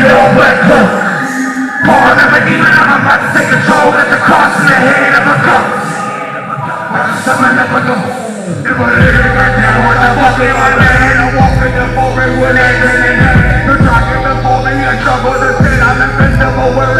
your weapon. Born of a demon, I'm about to take control at the cost of the head of a gun. I'm summon up a gun. If I live right now, what the fuck am I man? I'm walking the forest with anger and hate. You're talking the falling, you're trouble, the sin, I'm invincible.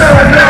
in your mind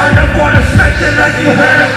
I just wanna smash it like you heard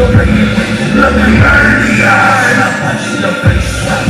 your pain, let me burn inside. I'll punch your face.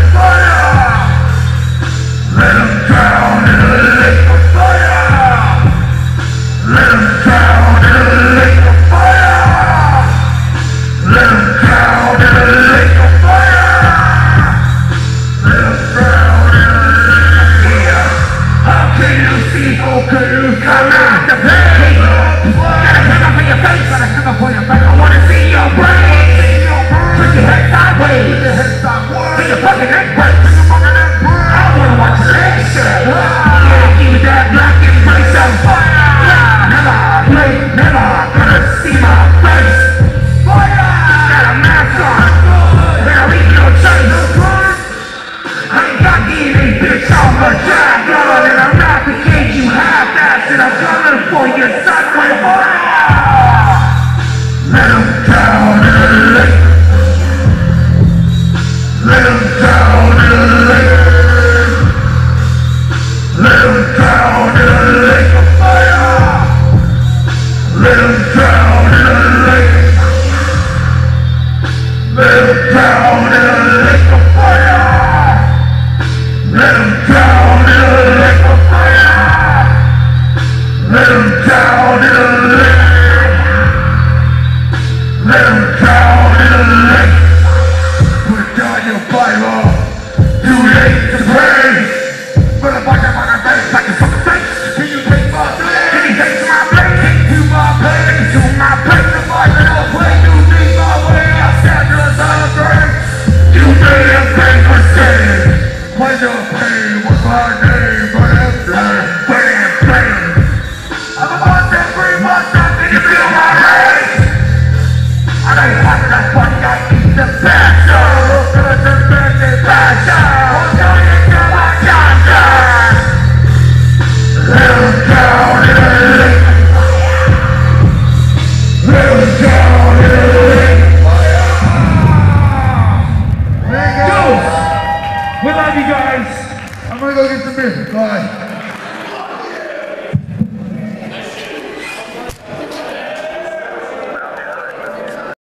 see your brains. Put your head sideways. Put your fucking. I want to watch your legs. Yeah, give me that black and. Never, never see my face. Got a mask on. Ain't no. I ain't bitch on my chest. down and live. Live down in the lake.